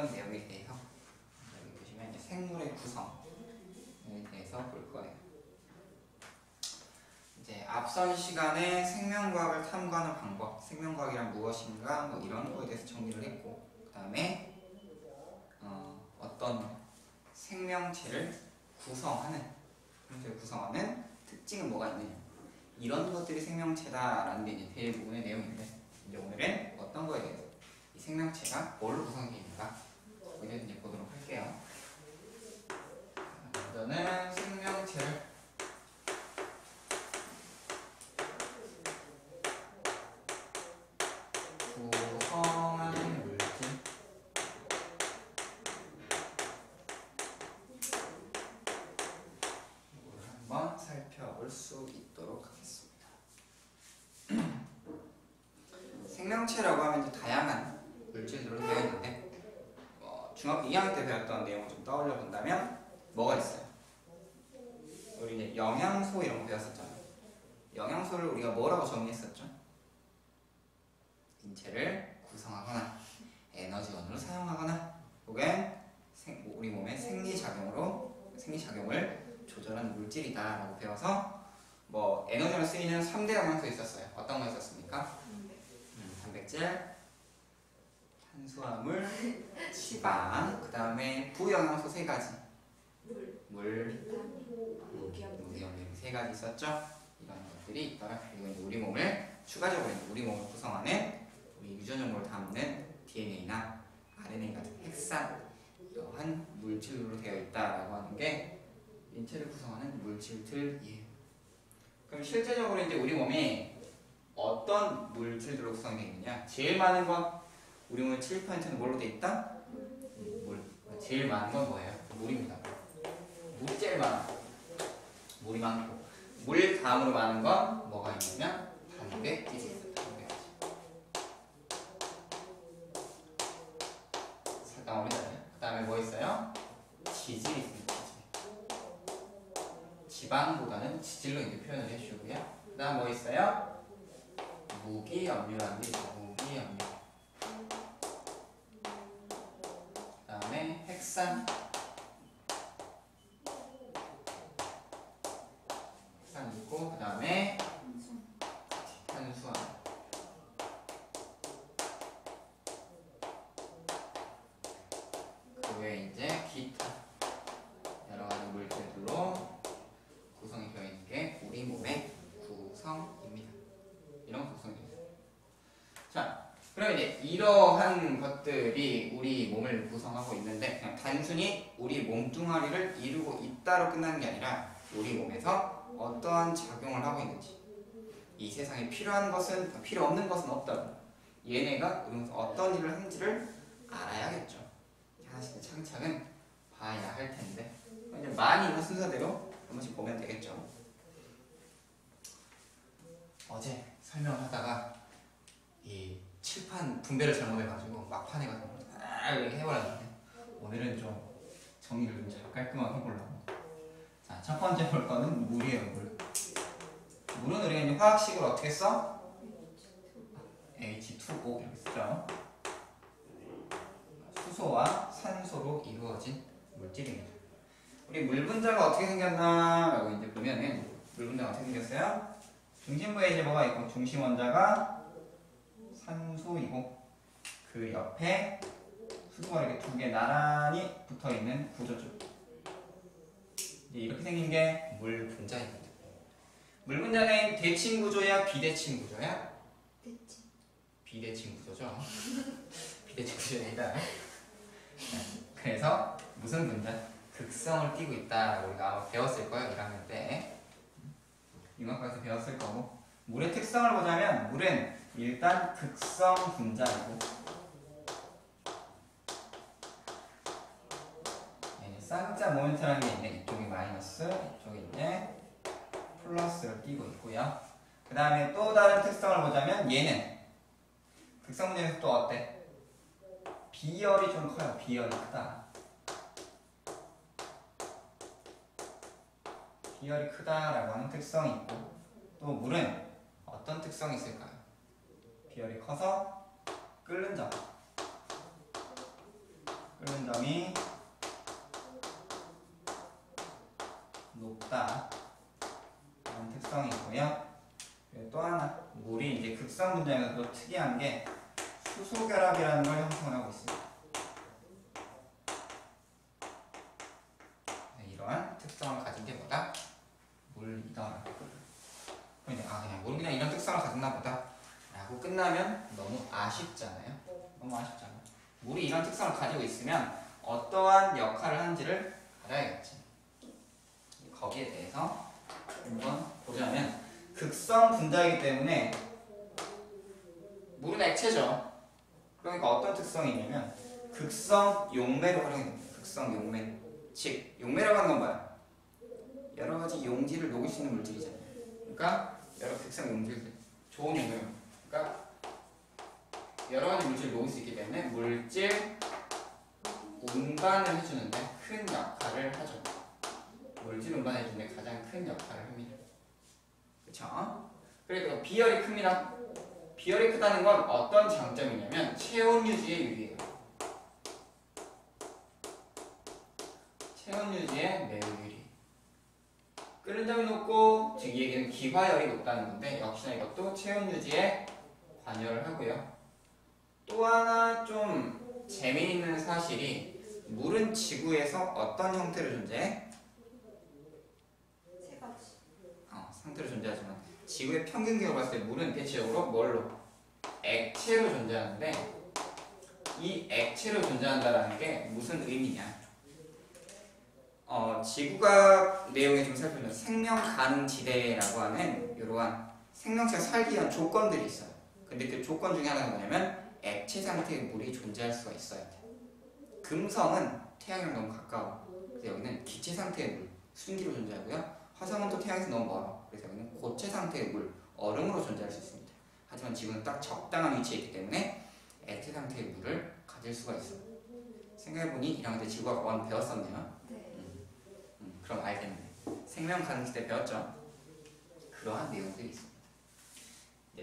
이런 내용에 대해서 여기 보시면 생물의 구성에 대해서 볼 거예요. 이제 앞선 시간에 생명과학을 탐구하는 방법, 생명과학이란 무엇인가 뭐 이런 거에 대해서 정리를 했고 그 다음에 어, 어떤 생명체를 구성하는 생명체를 구성하는 특징은 뭐가 있느냐 이런 것들이 생명체다라는 게 이제 대부분의 내용인데 이제 오늘은 어떤 거에 대해서 이 생명체가 뭘로 구성되어 있는가 거기에 대해서 이제 보도록 할게요. 먼저는 생명체를 구성하는 물질 이걸 한번 살펴볼 수 있도록 하겠습니다. 생명체라고 하면 이제 다양한 물질들로 되어 있는데 어, 중학교 2학년 때 배웠던 내용을 좀 떠올려 본다면 뭐가 있어요? 우리 이제 영양소 이런 거 배웠었잖아요. 영양소를 우리가 뭐라고 정의했었죠? 인체를 구성하거나 에너지원으로 사용하거나 혹은 생- 우리 몸의 생리 생리작용을 조절하는 물질이다라고 배워서 뭐 에너지로 쓰이는 3대 영양소 있었어요. 어떤 거 있었습니까? 음, 단백질, 탄수화물, 지방, 그 다음에 부영양소 세 가지. 물, 무기염 세 가지 있었죠. 이런 것들이 있더라. 그리고 우리 몸을 추가적으로 우리 몸을 구성하는 우리 유전용으로 담는 DNA나 RNA 같은 핵산 이러한 물질로 되어 있다라고 하는 게 인체를 구성하는 물질들이에요. 그럼 실제적으로 이제 우리 몸이 어떤 물질들로 구성되어 있느냐? 제일 많은 건 우리 몸의 7%는 뭘로 되어 있다? 물. 제일 많은 건 뭐예요? 물입니다. 물이 제일 많아. 물이 많고 물 다음으로 많은 건 뭐가 있냐면 단백질이 있어요. 단백질. 잠깐 오리잖아요. 그 다음에 뭐 있어요? 지질이 있습니다. 지방보다는 지질로 이제 표현을 해주고요. 그 다음 뭐 있어요? 무기염류라는 게 있어요. 무기염류. 그 다음에 핵산. 핵산 있고 그 다음에 탄수화물. 그 외에 이제 기타 여러 가지 물질들로 구성이 되어 있는 게 우리 몸의 구성입니다. 이런 구성입니다. 자, 그럼 이제 이러한 것들이 우리 몸을 구성하고 있는데 단순히 우리 몸뚱아리를 이루고 있다로 끝나는 게 아니라 우리 몸에서 어떠한 작용을 하고 있는지 이 세상에 필요한 것은 필요 없는 것은 없다고 얘네가 그러면서 어떤 일을 하는지를 알아야겠죠. 하나씩 창창은 봐야 할 텐데 이제 많이 순서대로 한 번씩 보면 되겠죠. 어제 설명을 하다가 이 칠판 분배를 잘못해가지고 막판에 가서 아 이렇게 해버렸는데 오늘은 좀 정리를 좀 잘 깔끔하게 해보려고. 자, 첫 번째 볼 거는 물이에요, 물. 물은 우리가 이제 화학식으로 어떻게 써? H2O 이렇게 쓰죠. 수소와 산소로 이루어진 물질입니다. 우리 물 분자가 어떻게 생겼나 라고 이제 보면은 물 분자가 어떻게 생겼어요? 중심부에 이제 뭐가 있고 중심 원자가 산소이고 그 옆에 수소가 이렇게 두 개 나란히 붙어 있는 구조죠. 이렇게 생긴 게 물 분자입니다. 물 분자는 대칭 구조야 비대칭 구조야? 비대칭 구조죠. 비대칭 구조입니다. 그래서 무슨 분자? 극성을 띠고 있다라고 우리가 아마 배웠을 거예요 1학년 때 융합과에서 배웠을 거고 물의 특성을 보자면 물은 일단 극성 분자이고 네, 쌍자 모멘트라는 게 있네 이쪽이 마이너스 이쪽이 이제 플러스를 띠고 있고요 그 다음에 또 다른 특성을 보자면 얘는 극성 분자에서 또 어때? 비열이 좀 커요 비열이 크다 비열이 크다라고 하는 특성이 있고 또 물은 어떤 특성이 있을까요? 비열이 커서 끓는 점 가능성이 높다. 이런 특성이 있고요. 또 하나, 물이 이제 극성 분자에서 또 특이한 게 수소 결합이라는 걸 형성하고 있습니다. 네, 이러한 특성을 가진 게 뭐다? 물이다. 그럼 이제 아 그냥 물은 그냥 이런 특성을 가졌나 보다. 라고 끝나면 너무 아쉽잖아요. 너무 아쉽잖아. 물이 이런 특성을 가지고 있으면 어떠한 역할을 하는지를 알아야겠지. 거기에 대해서 한번 보자면 극성 분자이기 때문에 물은 액체죠. 그러니까 어떤 특성이 있냐면 극성 용매로 활용이 됩니다. 극성 용매. 즉 용매라고 하는 건 뭐야? 여러 가지 용질을 녹일 수 있는 물질이잖아요. 그러니까 여러 극성 용질들 좋은 용매요. 그러니까 여러 가지 물질을 녹일 수 있기 때문에 물질 운반을 해주는데 큰 역할을 하죠. 물질 운반해 주는데 가장 큰 역할을 합니다. 그렇죠? 그러니까 비열이 큽니다. 비열이 크다는 건 어떤 장점이냐면 체온 유지에 유리해요. 체온 유지에 매우 유리. 끓는 점이 높고 즉 이 얘기는 기화열이 높다는 건데 역시나 이것도 체온 유지에 관여를 하고요. 또 하나 좀 재미있는 사실이 물은 지구에서 어떤 형태로 존재해? 세 가지. 어, 상태로 존재하지만 지구의 평균 기온을 봤을 때 물은 대체적으로 뭘로? 액체로 존재하는데 이 액체로 존재한다라는 게 무슨 의미냐? 어, 지구과학 내용에 좀 살펴보면 생명 가능 지대라고 하는 이러한 생명체가 살기 위한 조건들이 있어요. 근데 그 조건 중에 하나가 뭐냐면 액체 상태의 물이 존재할 수가 있어야 돼. 금성은 태양이랑 너무 가까워. 그래서 여기는 기체 상태의 물, 순기로 존재하고요. 화성은 또 태양에서 너무 멀어. 그래서 여기는 고체 상태의 물, 얼음으로 존재할 수 있습니다. 하지만 지구는 딱 적당한 위치에 있기 때문에 액체 상태의 물을 가질 수가 있어. 생각해보니 1학년 때 지구과학 원 배웠었네요. 네. 음, 그럼 알겠네. 생명 가능시 때 배웠죠. 그러한 내용들이. 이제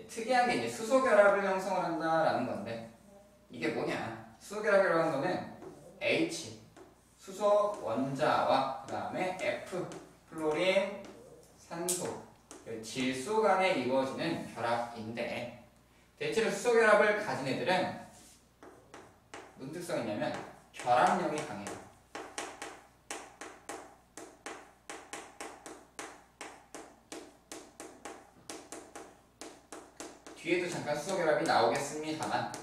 특이한 게 이제 수소 결합을 형성을 한다라는 건데 이게 뭐냐? 수소 결합이라는 거는 H 수소 원자와 그 다음에 F 플로린 산소 그 질소 간에 이루어지는 결합인데 대체로 수소 결합을 가진 애들은 무슨 특성이 있냐면 결합력이 강해요. 뒤에도 잠깐 수소 결합이 나오겠습니다만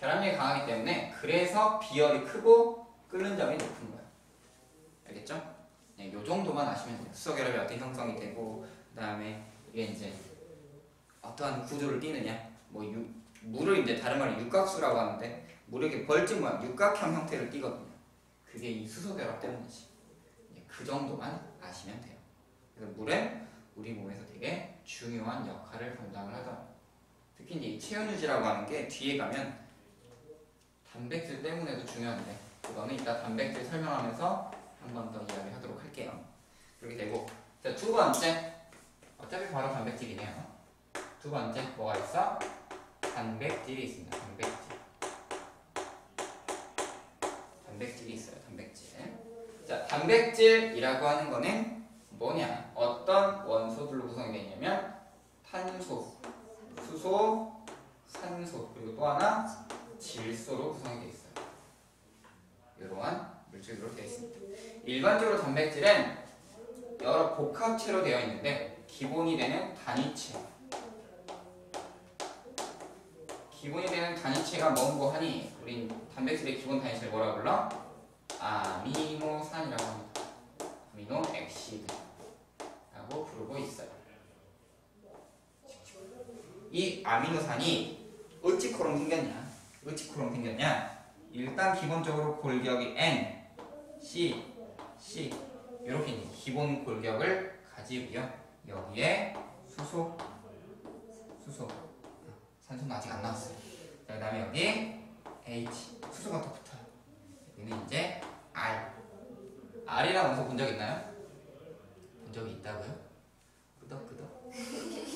결합력이 강하기 때문에 그래서 비열이 크고 끓는 점이 높은 거예요. 알겠죠? 네, 요 정도만 아시면 돼요. 수소 결합이 어떻게 형성이 되고 그 다음에 이게 이제 어떠한 구조를 띠느냐 뭐 유, 물을 이제 다른 말로 육각수라고 하는데 물이 이렇게 벌집 모양 육각형 형태를 띠거든요. 그게 이 수소 결합 때문이지. 예, 그 정도만 아시면 돼요. 그래서 물은 우리 몸에서 되게 중요한 역할을 감당을 하더라고요. 특히 이 체온 유지라고 하는 게 뒤에 가면 단백질 때문에도 중요한데 그거는 이따 단백질 설명하면서 한 번 더 이야기하도록 할게요. 그렇게 되고 자, 두 번째 어차피 바로 단백질이네요. 두 번째 뭐가 있어? 단백질이 있습니다. 단백질. 단백질이 있어요. 단백질. 자, 단백질이라고 하는 거는 뭐냐? 어떤 원소들로 구성이 되어 있냐면 탄소, 수소, 산소 그리고 또 하나 질소로 구성이 되어 있어요. 이러한 물질로 되어 있습니다. 일반적으로 단백질은 여러 복합체로 되어 있는데 기본이 되는 단위체. 기본이 되는 단위체가 뭐고 하니 우린 단백질의 기본 단위체를 뭐라 불러? 아미노산이라고 합니다. 아미노 액시드라고 부르고 있어요. 이 아미노산이 어찌코롱 생겼냐? 어찌코롱 생겼냐? 일단 기본적으로 골격이 N, C, C 이렇게 기본 골격을 가지고요. 여기에 수소, 수소, 산소는 아직 안 나왔어요. 자, 그다음에 여기 H, 수소가 또 붙어요. 여기는 이제 R. R이라는 원소 본 적 있나요? 본 적이 있다고요? 끄덕끄덕.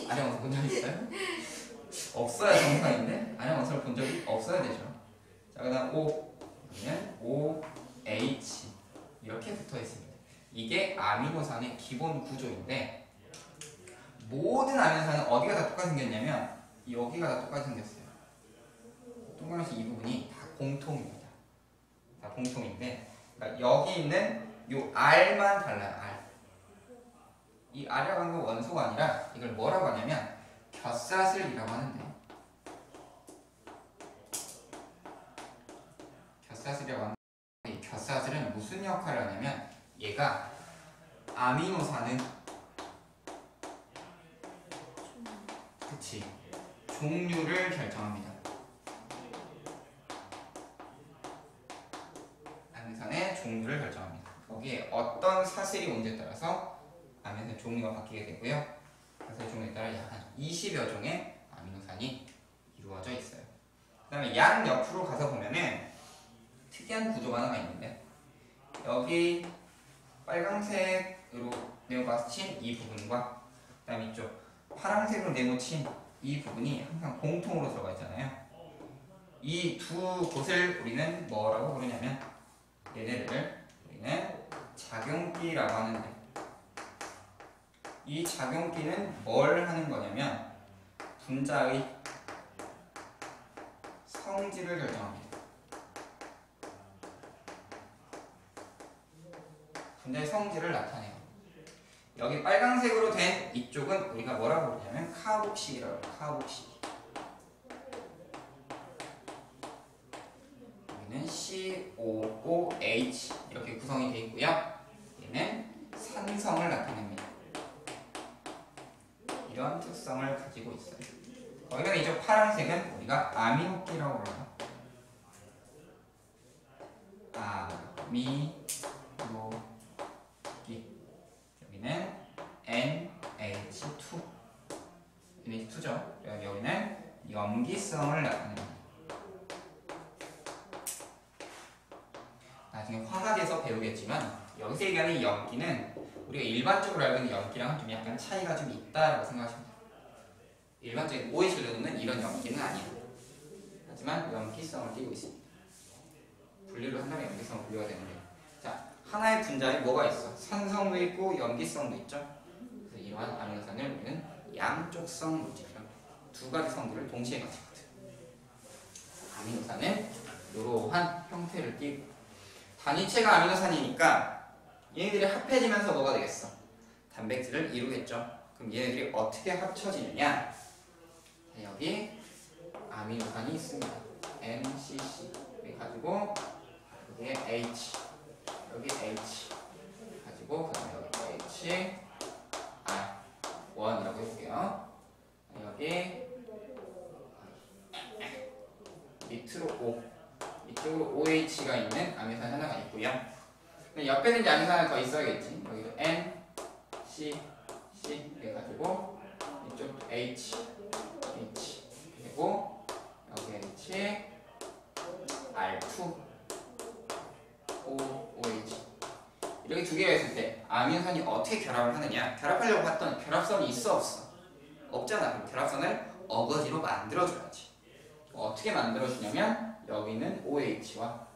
R이라는 원소 본적 있어요? 없어야 정상인데? R이라는 원소를 본 적이 없어야 되죠. 자, 그다음 O. 여기는 O, H 이렇게 붙어 있습니다. 이게 아미노산의 기본 구조인데 모든 아미노산은 어디가 다 똑같이 생겼냐면 여기가 다 똑같이 생겼어요. 동그라미 이 부분이 다 공통입니다. 다 공통인데 그러니까 여기 있는 요 R만 달라요. R. 이 하는 건 원소가 아니라 이걸 뭐라고 하냐면 곁사슬이라고 하는데 곁사슬이라고 하는데 이 곁사슬은 무슨 역할을 하냐면 얘가 아미노산은 그치 종류를 결정합니다. 아미노산의 종류를 결정합니다. 거기에 어떤 사슬이 온지에 따라서 아미노산 종류가 바뀌게 되고요. 사슬 종류에 따라 약 한 20여 종의 아미노산이 이루어져 있어요. 그 다음에 양 옆으로 가서 보면은 특이한 구조가 하나가 있는데 여기 빨강색으로 네모바스친 이 부분과 그 다음에 이쪽 파란색으로 네모친 이 부분이 항상 공통으로 들어가 있잖아요. 이 두 곳을 우리는 뭐라고 부르냐면 얘네를 우리는 작용기라고 하는데 이 작용기는 뭘 하는 거냐면 분자의 성질을 결정합니다. 분자의 성질을 나타내요. 여기 빨강색으로 된 이쪽은 우리가 뭐라고 부르냐면 카복식이라고 해요. 카복식. 여기는 COOH 이렇게 구성이 되어 있고요. 얘는 산성을 나타냅니다. 이런 특성을 가지고 있어요. 거기다 이쪽 파란색은 우리가 아미노기라고 불러요. 아미노기 여기는 NH2 NH2죠. 여기는 염기성을 나타냅니다. 나중에 화학에서 배우겠지만 여기서 얘기하는 염기는 우리가 일반적으로 알고 있는 염기랑 좀 약간 차이가 좀 있다고 생각하시면 돼요. 일반적인 OH를 넣는 이런 염기는 아니에요. 하지만 염기성을 띠고 있습니다. 분리를 한다면 염기성은 분류가 되는데 자 하나의 분자에 뭐가 있어? 산성도 있고 염기성도 있죠. 그래서 이러한 아미노산을 우리는 양쪽성 물질이라고 두 가지 성질을 동시에 가지거든. 아미노산은 이러한 형태를 띠고 단위체가 아미노산이니까 얘네들이 합해지면서 뭐가 되겠어? 단백질을 이루겠죠. 그럼 얘네들이 어떻게 합쳐지느냐? 여기 아미노산이 있습니다. MCC 가지고 여기에 H 여기 H 가지고 여기 H R 원이라고 해볼게요. 여기 밑으로 O 이쪽으로 OH가 있는 아미노산 하나가 있고요. 옆에는 하나 더 있어야겠지. 여기도 N, C, C 이렇게 가지고 이쪽도 H, H 그리고 여기 H, R2, O, OH 이렇게 두 개가 있을 때 아미노산이 어떻게 결합을 하느냐 결합하려고 봤던 결합선이 있어 없어? 없잖아. 그럼 결합선을 어거지로 만들어줘야지. 어떻게 만들어주냐면 여기는 OH와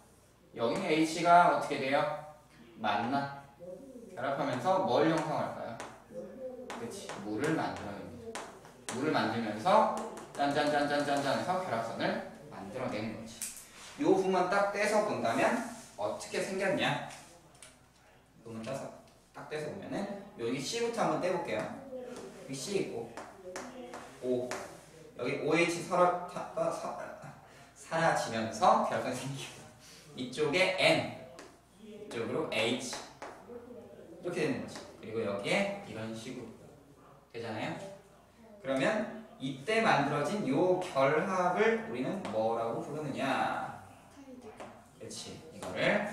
여기는 H가 어떻게 돼요? 만나 결합하면서 뭘 형성할까요? 그렇지 물을 만들어냅니다. 물을 만들면서 짠짠짠짠짠짠 해서 결합선을 만들어내는 거지. 이 부분만 딱 떼서 본다면 어떻게 생겼냐? 부분 따서 딱 떼서 보면은 여기 C부터 한번 떼볼게요. 여기 C 있고 O 여기 OH 서로 타, 어, 서, 사라지면서 결합선이 생기고 이쪽에 N 이쪽으로 H 이렇게 되는 거지. 그리고 여기에 이런 식으로 되잖아요. 그러면 이때 만들어진 요 결합을 우리는 뭐라고 부르느냐? 그렇지. 이거를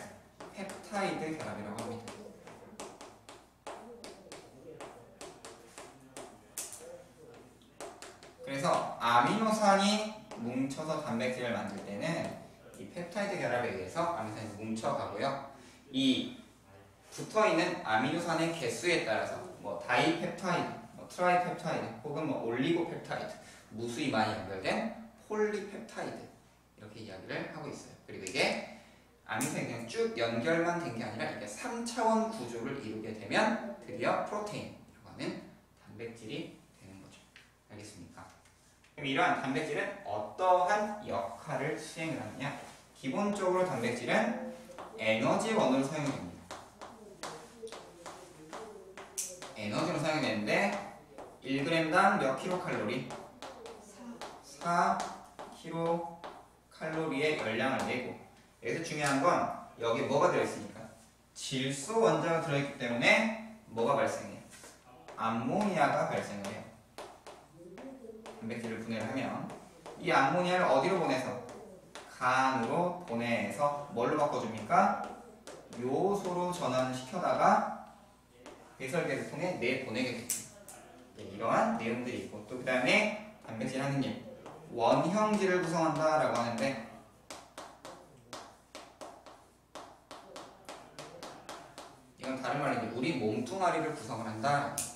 펩타이드 결합이라고 합니다. 그래서 아미노산이 뭉쳐서 단백질을 만들 때는 이 펩타이드 결합에 의해서 아미노산이 뭉쳐가고요. 이 붙어있는 아미노산의 개수에 따라서 뭐 다이펩타이드, 뭐 트라이펩타이드 혹은 뭐 올리고펩타이드 무수히 많이 연결된 폴리펩타이드 이렇게 이야기를 하고 있어요. 그리고 이게 아미노산이 그냥 쭉 연결만 된 게 아니라 이게 3차원 구조를 이루게 되면 드디어 프로테인이라고 하는 단백질이 되는 거죠. 알겠습니까? 그럼 이러한 단백질은 어떠한 역할을 수행을 하느냐? 기본적으로 단백질은 에너지원으로 사용이 됩니다. 에너지로 사용이 되는데 1g당 몇 킬로칼로리? 4 킬로칼로리의 열량을 내고 여기서 중요한 건 여기 뭐가 들어있으니까 질소 원자가 들어있기 때문에 뭐가 발생해요? 암모니아가 발생을 해요. 단백질을 분해를 하면 이 암모니아를 어디로 보내서 간으로 보내서 뭘로 바꿔줍니까? 요소로 전환을 시켜다가 배설계를 통해 내보내게 되죠. 네, 이러한 내용들이 있고 또 그 다음에 단백질 하는 일 원형질을 구성한다 라고 하는데 이건 다른 말로 우리 몸뚱아리를 구성을 거지.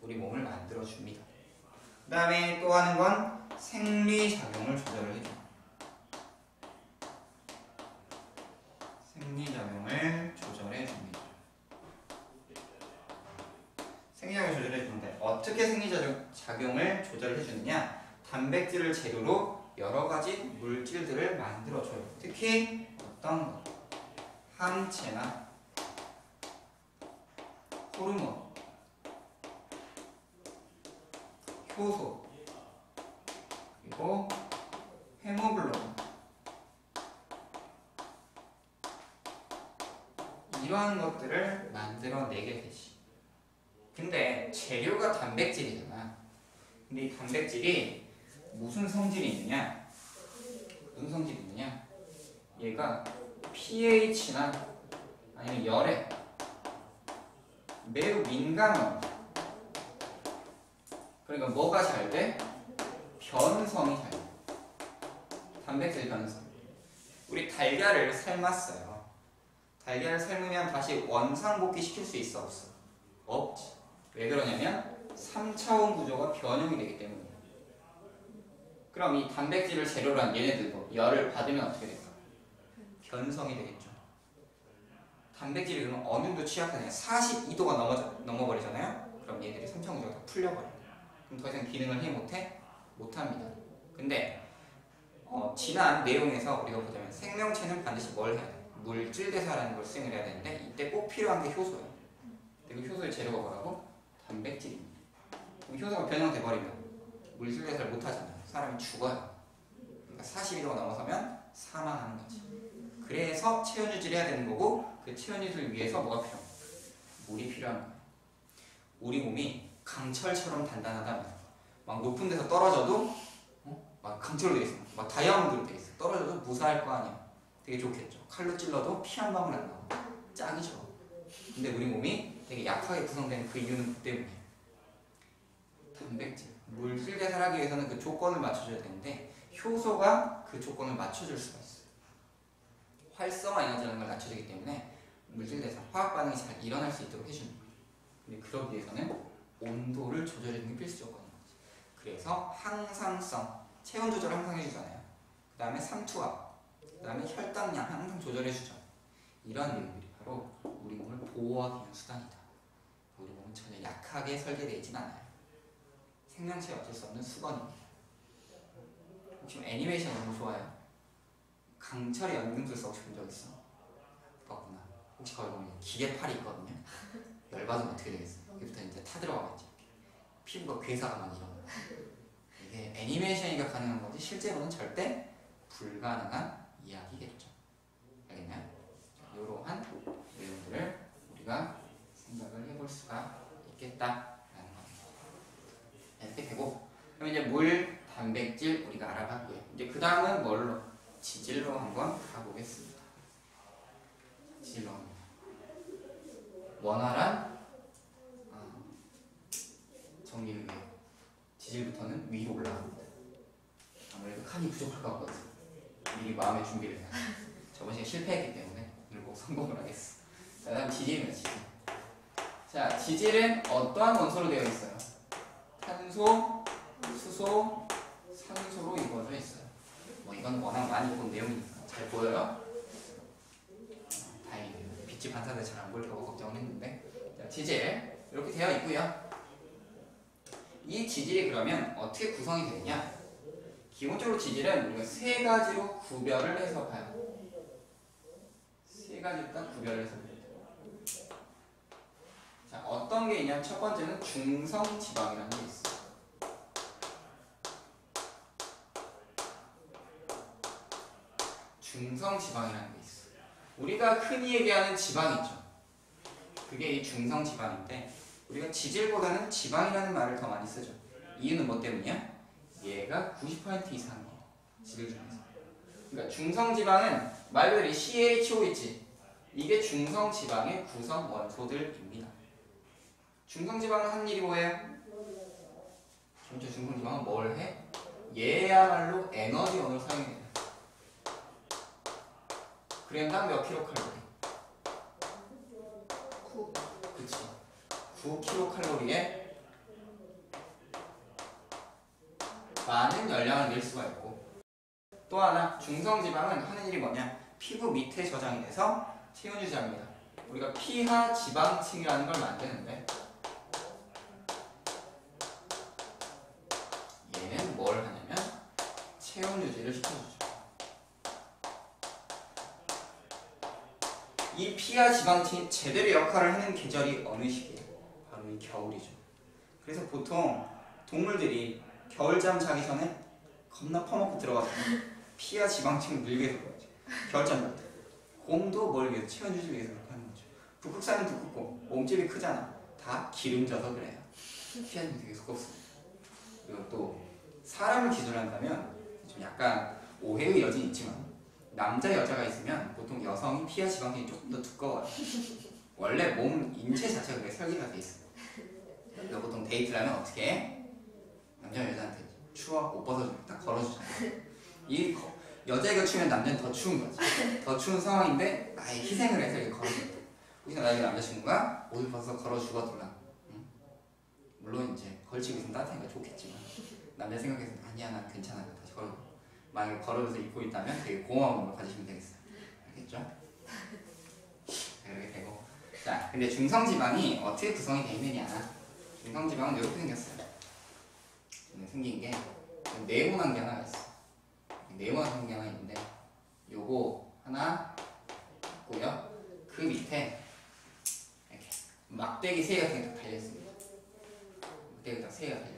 우리 몸을 만들어 줍니다. 그 다음에 또 하는 건 생리작용을 조절을. 생리작용을 조절해 줍니다. 생리작용을 조절해 주는데 어떻게 생리작용을 조절해 주느냐? 단백질을 재료로 여러 가지 물질들을 만들어줘요. 특히 어떤 것? 항체나 호르몬, 효소, 그리고 헤모글로빈 이러한 것들을 만들어내게 되지. 근데 재료가 단백질이잖아. 근데 이 단백질이 무슨 성질이 있느냐? 무슨 성질이 있느냐? 얘가 pH나 아니면 열에 매우 민감합니다. 그러니까 뭐가 잘 돼? 변성이 잘 돼. 단백질 변성. 우리 달걀을 삶았어요. 달걀을 삶으면 다시 원상복귀 시킬 수 있어 없어? 없지. 왜 그러냐면 3차원 구조가 변형이 되기 때문이에요. 그럼 이 단백질을 재료로 한 얘네들도 열을 받으면 어떻게 될까? 변성이 되겠죠. 단백질이 그러면 어느 정도 취약하냐? 42도가 넘어, 넘어버리잖아요? 그럼 얘들이 3차원 구조가 다 풀려버려요. 그럼 더 이상 기능을 해 못해? 못합니다. 근데 어, 지난 내용에서 우리가 보자면 생명체는 반드시 뭘 해야 돼? 물질 대사라는 걸 수행을 해야 되는데 이때 꼭 필요한 게 효소예요. 그리고 효소의 재료가 뭐라고? 단백질입니다. 그럼 효소가 변형돼 버리면 물질 대사를 못 하잖아요. 사람이 죽어요. 그러니까 42도가 넘어서면 사망하는 거지. 그래서 체온 유지를 해야 되는 거고 그 체온 유지를 위해서 뭐가 필요? 물이 필요한 거예요. 우리 몸이 강철처럼 단단하다면 막 높은 데서 떨어져도 어? 막 강철로 돼 있어. 막 다이아몬드로 돼 있어. 떨어져도 무사할 거 아니야. 되게 좋겠죠. 칼로 찔러도 피 한 방울 안 나고 짱이죠. 근데 우리 몸이 되게 약하게 구성된 그 이유는 그 때문에 단백질, 물질 대사하기 위해서는 그 조건을 맞춰줘야 되는데 효소가 그 조건을 맞춰줄 수가 있어요. 활성화 에너지라는 걸 낮춰주기 때문에 물질 대사, 화학 반응이 잘 일어날 수 있도록 해주는 거예요. 근데 그러기 위해서는 온도를 조절해주는 게 필수 조건인 거지. 그래서 항상성, 체온 조절을 항상 해주잖아요. 그 다음에 삼투압, 그 다음에 혈당량 항상 조절해주죠. 이러한 내용들이 바로 우리 몸을 보호하기 위한 수단이다. 우리 몸은 전혀 약하게 설계되어 있진 않아요. 생명체에 어쩔 수 없는 수건입니다. 혹시 애니메이션 너무 좋아요? 강철의 혹시 본적 있어? 봤구나. 혹시 거기 보면 기계팔이 있거든요. 열받으면 어떻게 되겠어? 여기부터 이제 타들어가겠지. 피부가 괴사가 막 일어나. 이게 애니메이션이니까 가능한 거지 실제로는 절대 불가능한 이야기겠죠. 알겠나요? 이러한 내용들을 우리가 생각을 해볼 수가 겁니다. 이렇게 되고 그럼 이제 물, 단백질 우리가 알아봤고요. 이제 그 다음은 뭘로? 지질로 한번 가보겠습니다. 지질로. 원활한 어, 정리를 위해 지질부터는 위로 올라갑니다. 아무래도 칸이 부족할 것 같거든요. 미리 마음의 준비를 해야 저번 시간에 실패했기 때문에 오늘 꼭 성공을 하겠어. 자, 다음 지질입니다. 지질. 자, 지질은 어떠한 원소로 되어 있어요? 탄소, 수소, 산소로 이루어져 있어요. 뭐 이건 워낙 많이 본 내용이니까 잘 보여요? 잘안 보일까 봐 걱정을 했는데 자, 지질 이렇게 되어 있고요. 이 지질이 그러면 어떻게 구성이 되느냐? 기본적으로 지질은 우리가 세 가지로 구별을 해서 봐요. 세 가지로 딱 구별을 해서 봐요. 자, 어떤 게 있냐면 첫 번째는 중성 지방이라는 게 있어요. 중성 지방이라는 게 있어. 우리가 흔히 얘기하는 지방 있죠. 그게 이 중성 지방인데 우리가 지질보다는 지방이라는 말을 더 많이 쓰죠. 이유는 뭐 때문이야? 얘가 90% 이상이에요. 지질 중에서. 그러니까 중성 지방은 말 그대로 이 CHO 있지. 이게 중성 지방의 구성 원소들입니다. 중성 지방은 하는 일이 뭐예요? 먼저 중성 지방은 뭘 해? 얘야말로 에너지원을 사용해요. 그램당 몇 킬로칼로리? 9 그치. 9 킬로칼로리에 많은 열량을 낼 수가 있고. 또 하나 중성지방은 하는 일이 뭐냐? 피부 밑에 저장이 돼서 체온 유지합니다. 우리가 피하 지방층이라는 걸 만드는데 얘는 뭘 하냐면 체온 유지를 시켜주죠 이 피하 지방층이 제대로 역할을 하는 계절이 어느 시기예요? 바로 이 겨울이죠. 그래서 보통 동물들이 겨울잠 자기 전에 겁나 퍼먹고 들어가서 지방층을 밀기 위해서 그러죠. 겨울잠 잘 때. 곰도 뭘 위해서 유지 위해서 그렇게 하는 거죠. 북극사는 북극곰, 몸집이 크잖아. 다 기름져서 그래요. 피하는 되게 두껍습니다. 그리고 또 사람을 기준으로 한다면 좀 약간 오해의 여지는 있지만 남자 여자가 있으면 보통 여성이 피하 지방층이 조금 더 두꺼워요. 원래 몸 인체 자체가 그렇게 설계가 돼 있어요. 그래서 보통 데이트를 하면 어떻게 해? 남자 여자한테 추워 옷 벗어주고 딱 걸어주잖아요. 이 거- 여자애가 추우면 남자는 더 추운 거지. 더 추운 상황인데 아예 희생을 해서 이렇게 걸어준다. 혹시나 나에게 남자친구가 옷을 벗어서 걸어주거든요. 응? 물론 이제 걸치고 있으면 따뜻하니까 좋겠지만 남자 생각해서는 아니야 난 괜찮아. 만약에 걸어서 입고 있다면 되게 고마운 마음을 가지시면 되겠어요. 알겠죠? 자, 이렇게 되고. 자, 근데 중성지방이 어떻게 구성이 되어 있느냐. 중성지방은 이렇게 생겼어요. 근데 생긴 게 네모난 게 하나 있어. 네모난 게 하나 있는데 요거 하나 있고요. 그 밑에 이렇게 막대기 세 개가 딱 달려 있습니다. 막대기가 세 개가 달려.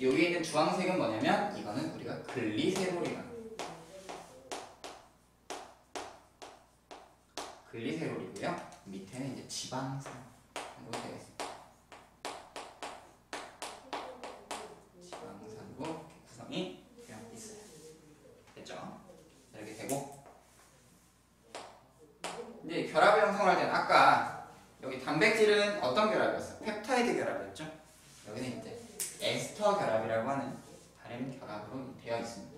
여기에 있는 주황색은 뭐냐면 이거는 우리가 글리세롤이라는 글리세롤이고요. 밑에는 이제 지방산으로 되어 있습니다. 지방산으로 이렇게 구성이 되어 있어요. 됐죠? 자, 이렇게 되고 이제 결합을 형성할 때는 아까 여기 단백질은 어떤 결합이었어요? 펩타이드 결합이었죠? 여기는 이제 에스터 결합이라고 하는 다른 결합으로 되어 있습니다.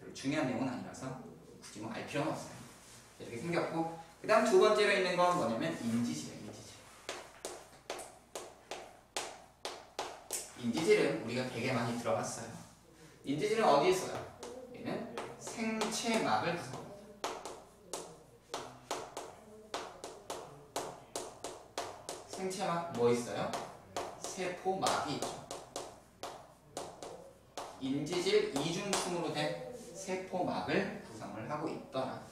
별로 중요한 내용은 아니라서 굳이 뭐 알 필요는 없어요. 이렇게 생겼고 그 다음 두 번째로 있는 건 뭐냐면 인지질이에요. 인지질. 인지질은 우리가 되게 많이 들어봤어요. 인지질은 어디에 있어요? 얘는 생체막을 구성합니다. 생체막 뭐 있어요? 세포막이 있죠. 인지질 이중층으로 된 세포막을 구성을 하고 있더라.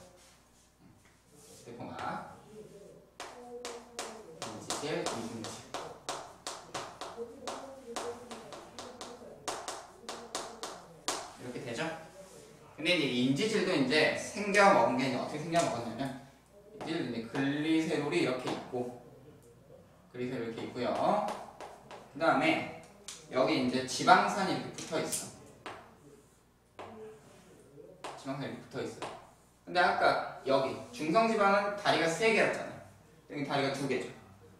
세포막 인지질 이중층 이렇게 되죠? 근데 이제 인지질도 이제 생겨 먹은 게 어떻게 생겨 먹었냐면 인지질 이제 글리세롤이 이렇게 있고 글리세롤 이렇게 있고요. 그 다음에 여기 이제 지방산이 이렇게 붙어 있어. 지방산이 이렇게 붙어 있어. 근데 아까 여기 중성지방은 다리가 세 개였잖아요. 여기 다리가 두 개죠.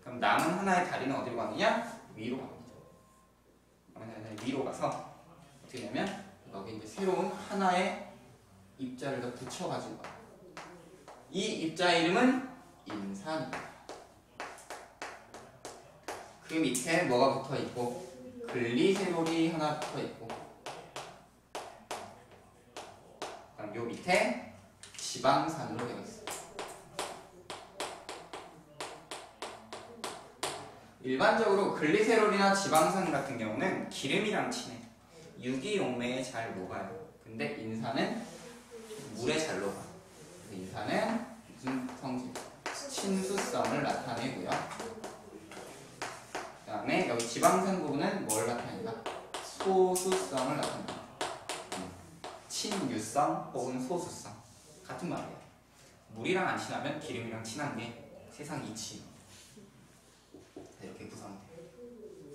그럼 남은 하나의 다리는 어디로 가느냐? 위로. 남은 하나의 위로 가서 어떻게 되냐면 여기 이제 새로운 하나의 입자를 더 붙여가지고. 이 입자 이름은 인산입니다. 그 밑에 뭐가 붙어 있고 글리세롤이 하나 붙어 있고 그럼 요 밑에 지방산으로 되어 있어요. 일반적으로 글리세롤이나 지방산 같은 경우는 기름이랑 친해. 유기용매에 잘 녹아요. 근데 인산은 물에 잘 녹아. 그래서 인산은 무슨 성질? 친수성을 나타내고요. 그 다음에 여기 지방산 부분은 뭘 나타낸다? 소수성을 나타낸다. 음, 친유성 혹은 소수성. 같은 말이에요. 물이랑 안 친하면 기름이랑 친한 게 세상 이치. 이렇게 구성이 돼요.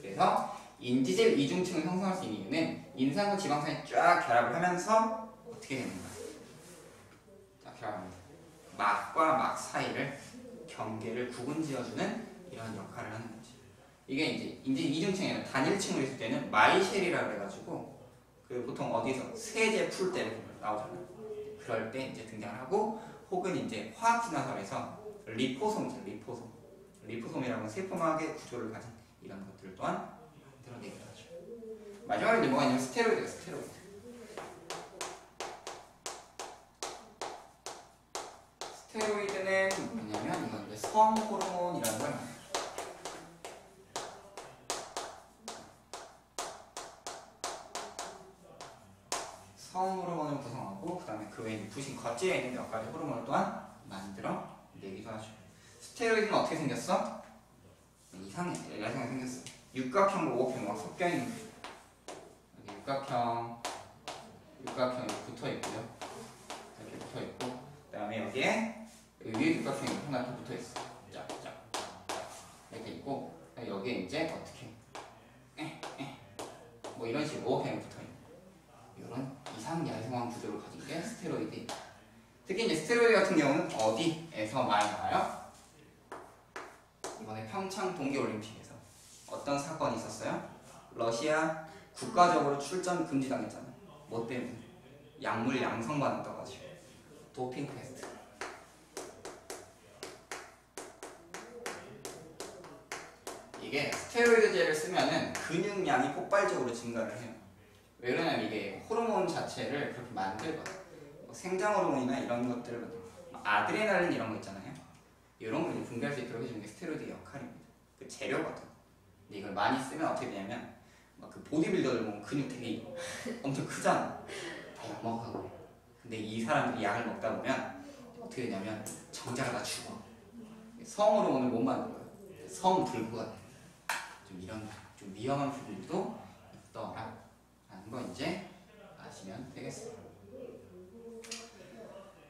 그래서 인지질 이중층을 형성할 수 있는 이유는 인산과 지방산이 쫙 결합을 하면서 어떻게 되는가? 쫙 결합합니다. 막과 막 사이를 경계를 구분 지어주는 이런 역할을 하는 거지. 이게 이제 인지질 이중층에는 단일층을 있을 때는 micelle이라고 해가지고 그 보통 어디서 세제 풀 때 나오잖아요. 그럴 때 이제 등장을 하고 혹은 이제 화학 진화설에서 리포솜이죠 리포솜. 리포솜이라는 세포막의 구조를 가진 이런 것들 또한 만들어내기도 하죠. 마지막으로 이제 뭐가 있냐면 스테로이드예요 스테로이드. 스테로이드는 뭐냐면 이건 이제 성 호르몬이라는 걸 말해요. 성 호르몬을 구성하고 그 다음에 그 외에 부신 겉지에 있는 몇 가지 호르몬을 또한 만들어 내기도 하죠. 스테로이드는 어떻게 생겼어? 이상해, 야생하게 생겼어. 육각형과 오각형과 섞여 있는 거예요. 육각형, 육각형이 붙어 있고요. 이렇게 붙어 있고, 그 다음에 여기에 여기 위에 육각형이 하나 더 붙어 있어. 쫙, 쫙, 쫙 이렇게 있고, 여기에 이제 어떻게, 뭐 이런 식으로 오각형이 붙어 있는. 이런 이상 야생한 구조를 가진 게 스테로이드. 특히 이제 스테로이드 같은 경우는 어디에서 많이 나와요? 이번에 평창 동계올림픽에서 어떤 사건이 있었어요? 러시아 국가적으로 출전 금지당했잖아요. 뭐 때문에? 약물 양성 반응 떠가지고 도핑 테스트. 이게 스테로이드제를 쓰면은 근육량이 폭발적으로 증가를 해요. 왜 그러냐면 이게 호르몬 자체를 그렇게 만들거든. 뭐 생장 호르몬이나 이런 것들을 뭐 아드레날린 이런 거 있잖아요. 이런 걸 분비할 수 있도록 해주는 게 스테로이드 역할입니다. 그 재료거든. 근데 이걸 많이 쓰면 어떻게 되냐면 막그 보디빌더들 보면 근육 되게 엄청 크잖아. 다약 먹하고. 근데 이 사람들이 약을 먹다 보면 어떻게 되냐면 정자가 다 죽어. 성으로 오늘 못 만든 거야. 성 불구가 돼. 좀 이런 좀 위험한 부분도 있더라. 라는 거 이제 아시면 되겠습니다.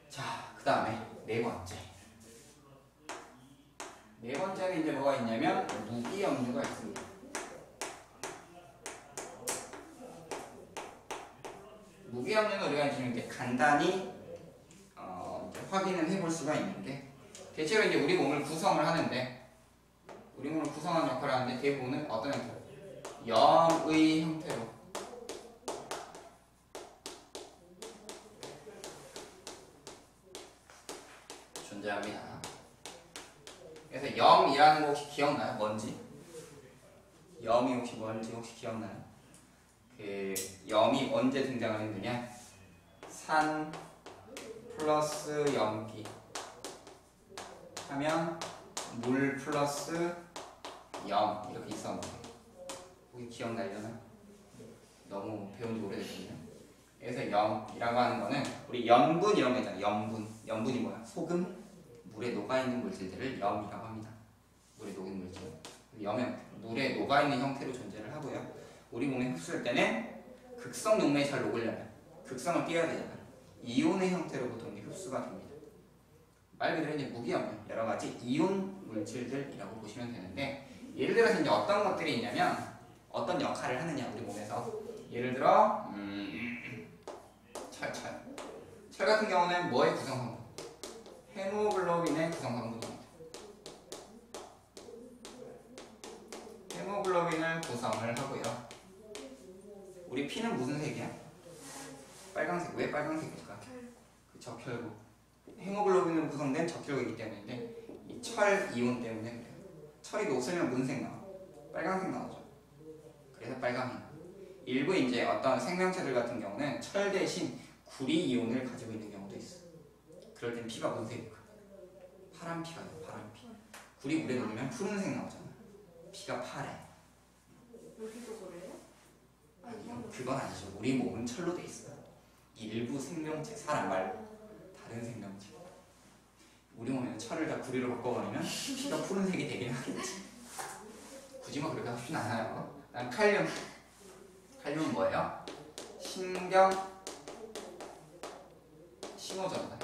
자, 그 다음에 네 번째. 네 번째는 이제 뭐가 있냐면 무기염류가 있습니다. 무기염류는 우리가 지금 이제 간단히 어 이제 확인을 해볼 수가 있는데 대체로 이제 우리 몸을 구성을 하는데 몸을 구성하는 역할을 하는데 대부분은 어떤 형태로? 염의 형태로 존재합니다. 그래서 염이라는 거 혹시 기억나요? 뭔지? 염이 혹시 뭔지 혹시 기억나요? 그 염이 언제 등장을 했느냐? 산 플러스 염기 하면 물 플러스 염 이렇게 있었는데 혹시 기억나려나? 너무 배운 지 오래됐거든요. 그래서 염이라고 하는 거는 우리 염분 이런 거 있잖아요. 염분. 염분이 뭐야? 소금, 물에 녹아있는 물질들을 염이라고 합니다. 물에 녹은 물질. 염은 물에 녹아있는 형태로 존재를 하고요. 우리 몸에 흡수될 때는 극성 용매에 잘 녹으려면 극성을 띄어야 되잖아요. 이온의 형태로 보통 흡수가 됩니다. 말 그대로 이제 무기염, 여러 가지 이온 물질들이라고 보시면 되는데 예를 들어서 이제 어떤 것들이 있냐면 어떤 역할을 하느냐 우리 몸에서 예를 들어 음, 철, 철. 철 같은 경우는 뭐의 구성 성분? 헤모글로빈의 구성 성분입니다. 헤모글로빈을 구성을 하고요. 우리 피는 무슨 색이야? 빨강색. 왜 빨강색일까? 그 적혈구. 헤모글로빈으로 구성된 적혈구이기 때문인데 이 철 이온 때문에 그래요. 철이 녹슬면 무슨 색 나와? 빨강색 나오죠. 그래서 빨강이. 일부 이제 어떤 생명체들 같은 경우는 철 대신 구리 이온을 가지고 있는 경우도 있어. 그럴 땐 피가 무슨 색일까? 파란 피가 돼요. 파란 피. 구리 물에 녹으면 푸른색 나오잖아. B가 8에 여기도 그래요? 아니요 그건 아니죠 우리 몸은 철로 돼 있어요 일부 생명체 사람 말고 다른 생명체 우리 몸에는 철을 다 구리로 바꿔버리면 피가 푸른색이 되긴 하겠지 굳이 뭐 그렇게 하진 않아요 난 칼륨 칼륨은 뭐예요? 신경 신호전달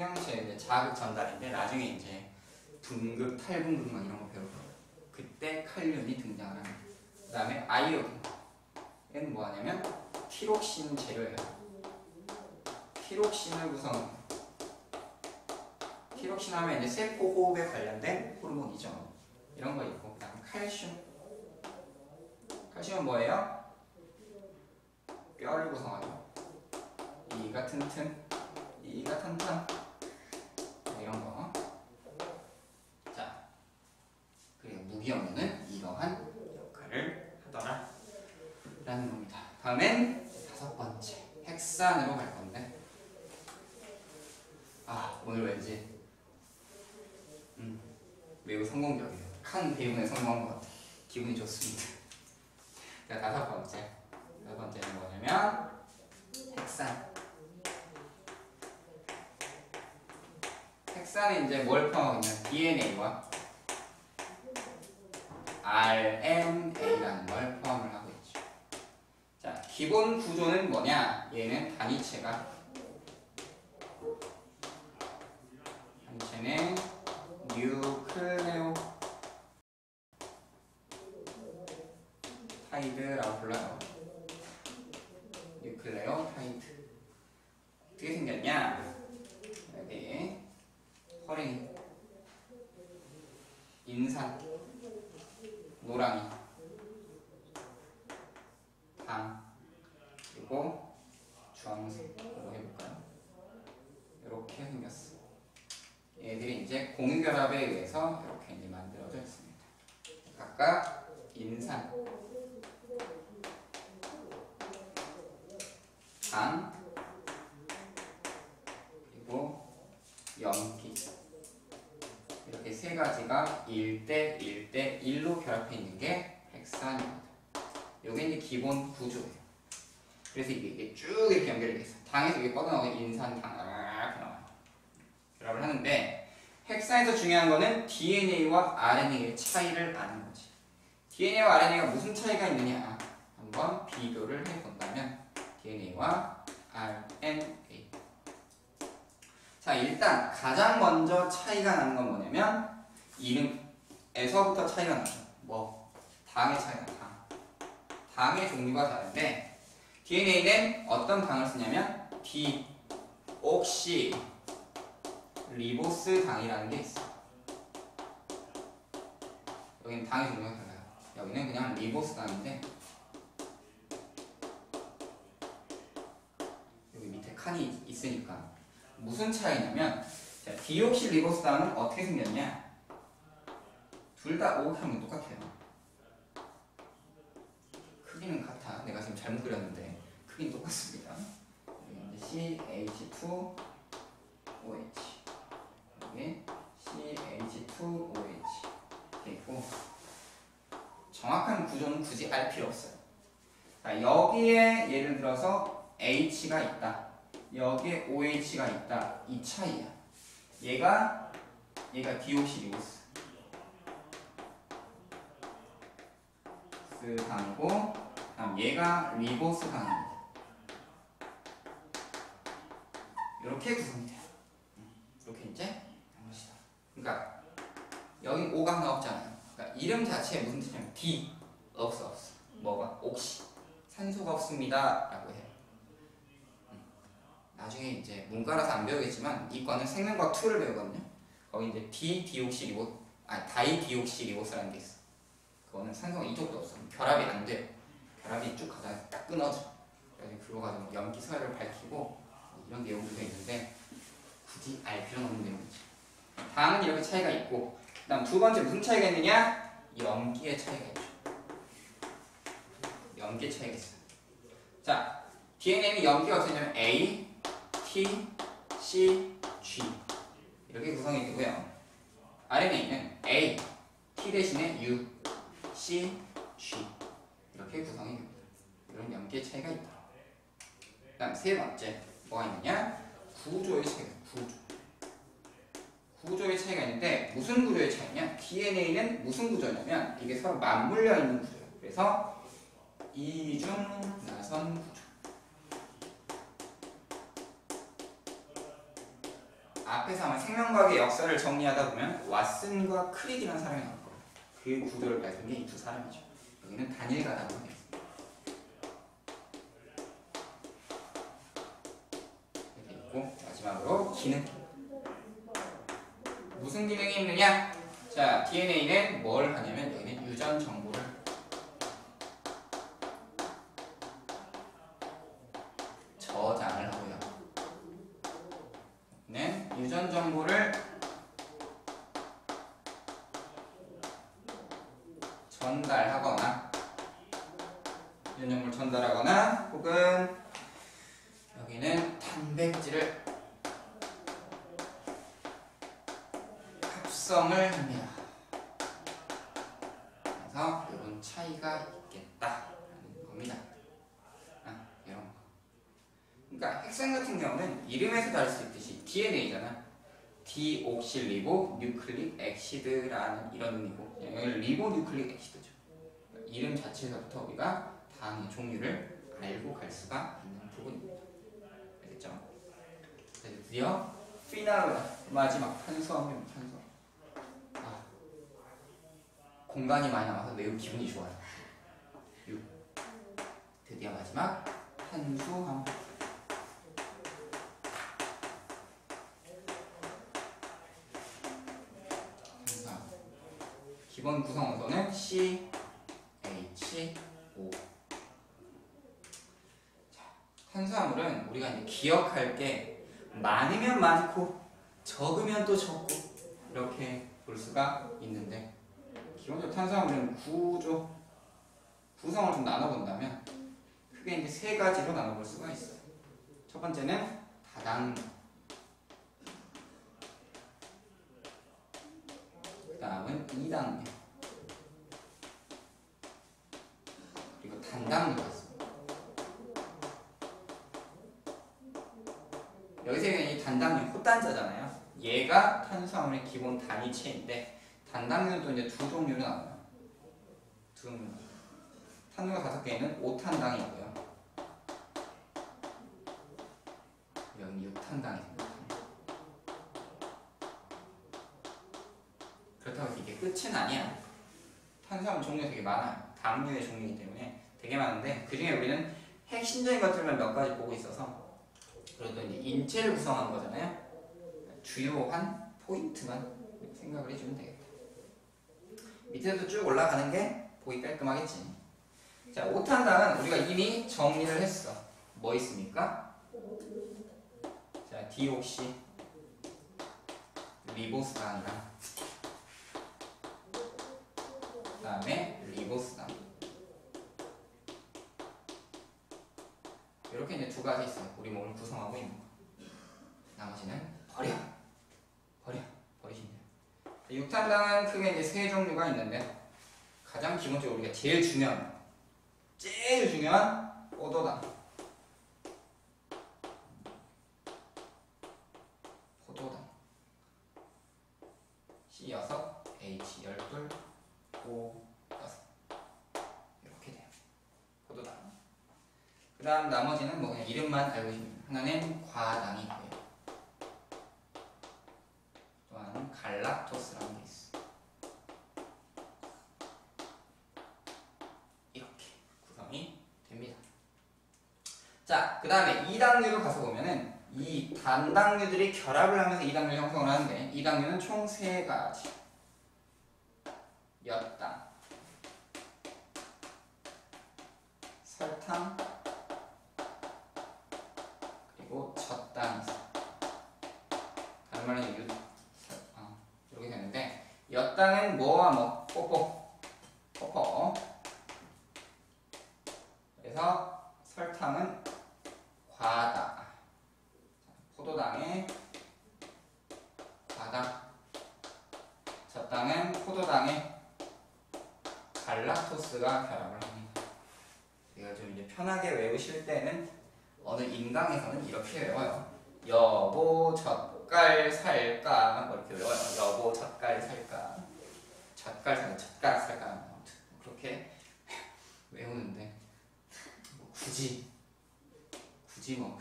신경체의 자극 전달인데 나중에 이제 분극, 탈분극 막 이런 거 거예요. 그때 칼륨이 등장을 합니다. 그 다음에 아이오딘 얘는 뭐 하냐면 티록신 재료예요. 티록신을 구성 티록신 하면 이제 세포 호흡에 관련된 호르몬이죠. 이런 거 있고 그다음 칼슘 칼슘은 뭐예요? 뼈를 구성하죠. 이가 튼튼, 이가 탄탄 이런 거. 자, 그리고 무기염료는 이러한 역할을 하더라. 라는 겁니다. 다음엔 다섯 번째 핵산으로 갈. 아 오늘 왠지 음, 매우 성공적이에요. 칸 배움에 성공한 것 같아. 기분이 좋습니다. 자 다섯 번째 다섯 번째는 뭐냐면 핵산. 핵산이 이제 뭘 포함하고 있냐? DNA와 RNA라는 걸 포함을 하고 있죠. 자, 기본 구조는 뭐냐? 얘는 단위체가 단위체는 뉴클레오타이드라고 불러요. 뉴클레오타이드. 어떻게 생겼냐? 여기 허리, 인산, 노랑이, 당, 그리고 주황색 한번 해볼까요? 이렇게 생겼어. 얘들이 이제 공결합에 의해서 이렇게 이제 만들어져 있습니다. 각각 인산, 당, 그리고 염기 이렇게 세 가지가 1대 1대 1로 결합해 있는 게 핵산입니다. 이게 이제 기본 구조예요. 그래서 이게, 이게 쭉 이렇게 연결이 돼 있어요. 당에서 이게 뻗어나오는 인산, 당 이렇게 나와요. 결합을 하는데 핵산에서 중요한 거는 DNA와 RNA의 차이를 아는 거지. DNA와 RNA가 무슨 차이가 있느냐 한번 비교를 해본다면 DNA와 RNA 자 일단 가장 먼저 차이가 나는 건 뭐냐면 이름에서부터 차이가 나죠. 뭐 당의 차이가 당. 당의 종류가 다른데 DNA는 어떤 당을 쓰냐면 디옥시 리보스 당이라는 게 있어. 여기는 당의 종류가 달라요. 여기는 그냥 리보스 당인데 여기 밑에 칸이 있으니까 무슨 차이냐면 자, 디옥시리보스 당은 어떻게 생겼냐? 둘 다 오각형은 똑같아요. 크기는 같아. 내가 지금 잘못 그렸는데 크기는 똑같습니다. 여기 이제 CH2OH 여기 CH2OH 이렇게 있고 정확한 구조는 굳이 알 필요 없어요. 자, 여기에 예를 들어서 H가 있다. 여기에 OH가 있다. 이 차이야. 얘가 얘가 디옥시리보스 스당이고 다음 얘가 리보스 당입니다. 이렇게 구성이 돼요. 이렇게 이제 나머지다. 그러니까 여기 오가 나왔잖아요. 그러니까 이름 자체에 무슨 뜻이냐면 D 없어 없어. 뭐가 옥시 산소가 없습니다 라고 해요. 나중에 이제 문과라서 안 배우겠지만 이과는 생명과학 2를 배우거든요. 거기 이제 디디옥시리보 아 다이디옥시리보스라는 게 있어. 그거는 산소가 이쪽도 없어. 결합이 안 돼요. 결합이 쭉 가다가 딱 끊어져. 그래서 그거 가지고 염기 서열을 밝히고 이런 내용들도 있는데 굳이 알 필요는 없는 내용이지. 당은 이렇게 차이가 있고 그 다음 두 번째 무슨 차이가 있느냐? 염기의 차이가 있죠. 염기의 차이가 있어요. 자, DNA는 염기가 어떻게 되냐면 A, T, C, G 이렇게 구성이 되고요. RNA는 A, T 대신에 U, C, G 이렇게 구성이 됩니다. 이런 연계 차이가 있다. 그다음 세 번째 뭐가 있느냐? 구조의 차이가 구조. 구조의 차이가 있는데 무슨 구조의 차이냐? DNA는 무슨 구조냐면 이게 서로 맞물려 있는 구조예요. 그래서 이중 나선 구조. 앞에서 아마 생명과학의 역사를 정리하다 보면 왓슨과 크릭이라는 사람이 나올 거예요. 그 구조를 밝힌 게이 두 사람이죠. 여기는 합니다. 이렇게 있고 마지막으로 기능. 무슨 기능이 있느냐? 자, DNA는 뭘 하냐면 여기는 유전 정보를 저장을 하고요. 는 유전 정보를 전달하거나 유전 정보를 전달하거나 혹은 여기는 단백질을 합성을 합니다. 그래서 이런 차이가 있겠다라는 겁니다. 아, 이런 거. 그러니까 핵산 같은 경우는 이름에서도 알수 있듯이 DNA잖아. 디옥실리보 뉴클릭 액시드라는 이런 의미고 리보 뉴클릭 액시드죠. 그러니까 이름 자체에서부터 우리가 당의 종류를 알고 갈 수가 있는 부분입니다. 알겠죠? 네, 드디어 피날레 마지막 탄수화물 탄수. 아, 공간이 많이 남아서 매우 기분이 좋아요. 6. 드디어 마지막. 탄수화물. 기본 구성 원소는 C, H, O. 자, 탄수화물은 우리가 이제 기억할 게 많으면 많고 적으면 또 적고 이렇게 볼 수가 있는데 기본적으로 탄수화물은 구조 구성을 좀 나눠본다면 크게 이제 세 가지로 나눠볼 수가 있어요. 첫 번째는 다당 다음은 이당류. 그리고 단당류가 있습니다. 여기서 이 단당류 호단자잖아요. 얘가 탄수화물의 기본 단위체인데 단당류는 또 이제 두 종류로 나와요. 두 종류. 탄수가 다섯 개는 5탄당이 있고요. 여기 6탄당이 됩니다. 그렇다고 이게 끝은 아니야. 탄수화물 종류가 되게 많아요. 당류의 종류이기 때문에 되게 많은데 그 중에 우리는 핵심적인 것들만 몇 가지 보고 있어서 그래도 이제 인체를 구성하는 거잖아요. 주요한 포인트만 생각을 해주면 되겠다. 밑에도 쭉 올라가는 게 보기 깔끔하겠지. 자, 5탄당은 우리가 이미 정리를 했어. 뭐 있습니까? 자, 디옥시 리보스당이랑 다음에 리보스당 이렇게 이제 두 가지 있어요. 우리 몸을 구성하고 있는 거. 나머지는 버려. 버려. 버리시면 돼요. 6탄당은 크게 이제 세 종류가 있는데 가장 기본적으로 우리가 제일 중요한 거. 제일 중요한 포도당. 포도당. C 여섯, 5, 5 이렇게 돼요. 포도당. 그 다음 나머지는 뭐 그냥 이름만 알고 있습니다. 하나는 과당이고요. 또 하나는 갈락토스라는 게 있어요. 이렇게 구성이 됩니다. 자, 그 다음에 2단계로 가서 보면은 이 단당류들이 결합을 하면서 2단류 형성을 하는데 2단류는 총 3가지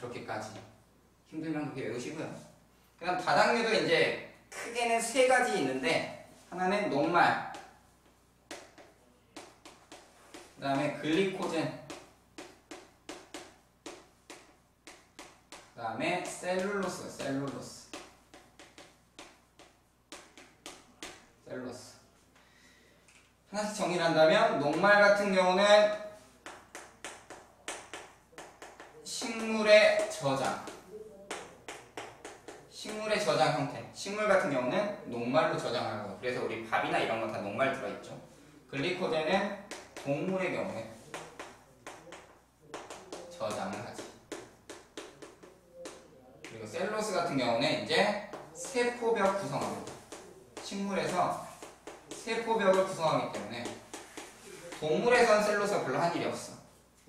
그렇게까지 힘들면 그렇게 외우시고요. 그다음 다당류도 이제 크게는 세 가지 있는데 하나는 녹말 그 다음에 글리코젠 그 다음에 셀룰로스 셀룰로스 셀룰로스 하나씩 정리를 한다면 녹말 같은 경우는 식물의 저장. 식물의 저장 형태. 식물 같은 경우는 녹말로 저장하고 그래서 우리 밥이나 이런 거 다 녹말 들어있죠. 글리코젠은 동물의 경우에 저장을 하지. 그리고 셀로스 같은 경우는 이제 세포벽 구성합니다. 식물에서 세포벽을 구성하기 때문에 동물에서는 셀로스가 별로 한 일이 없어.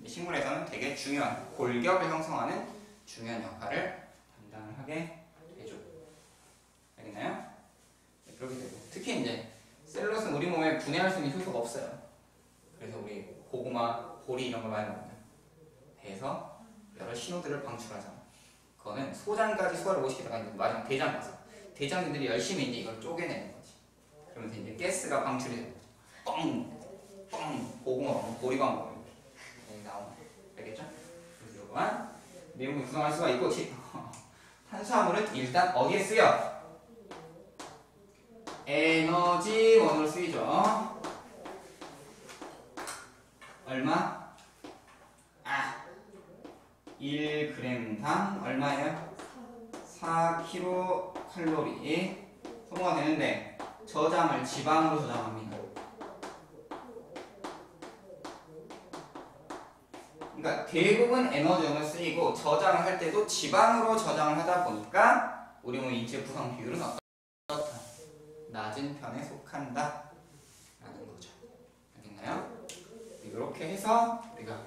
식물에서는 되게 중요한 골격을 형성하는 중요한 역할을 담당을 하게 되죠 알겠나요? 네, 그렇게 되고 특히 이제 셀로스는 우리 몸에 분해할 수 있는 효소가 없어요 그래서 우리 고구마, 보리 이런 걸 많이 먹으면 배에서 여러 신호들을 방출하잖아 그거는 소장까지 소화를 못 시키다가 이제 마지막 대장 가서 대장들이 열심히 이제 이걸 쪼개내는 거지 그러면서 이제 가스가 방출이 되고 뻥! 뻥! 고구마 보리가 먹고 이렇게 나오는 거 알겠죠? 그래서 이러한 내용을 구성할 수가 있고 지- 탄수화물은 일단 어디에 쓰여? 에너지원으로 쓰이죠 얼마? 아 1g당 얼마예요? 4kcal 소모가 되는데 저장을 지방으로 저장합니다. 그러니까 대부분 에너지원을 쓰이고 저장을 할 때도 지방으로 저장을 하다 보니까 우리 몸 인체 구성 비율은 어떻다? 낮은 편에 속한다 라는 거죠. 알겠나요? 이렇게 해서 우리가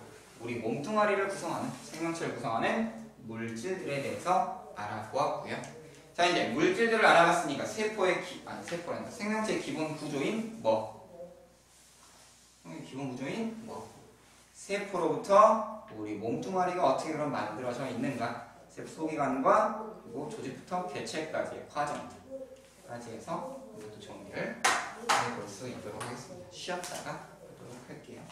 우리 몸뚱아리를 구성하는 생명체를 구성하는 물질들에 대해서 알아보았고요. 자 이제 물질들을 알아봤으니까 세포의 기, 아니 세포란다 생명체의 기본 구조인 뭐 기본 구조인 뭐 세포로부터 우리 몸뚱아리가 어떻게 그럼 만들어져 있는가 세포 소기관과 그리고 조직부터 개체까지의 과정까지 해서 이것도 정리를 해볼 수 있도록 하겠습니다. 쉬었다가 하도록 할게요.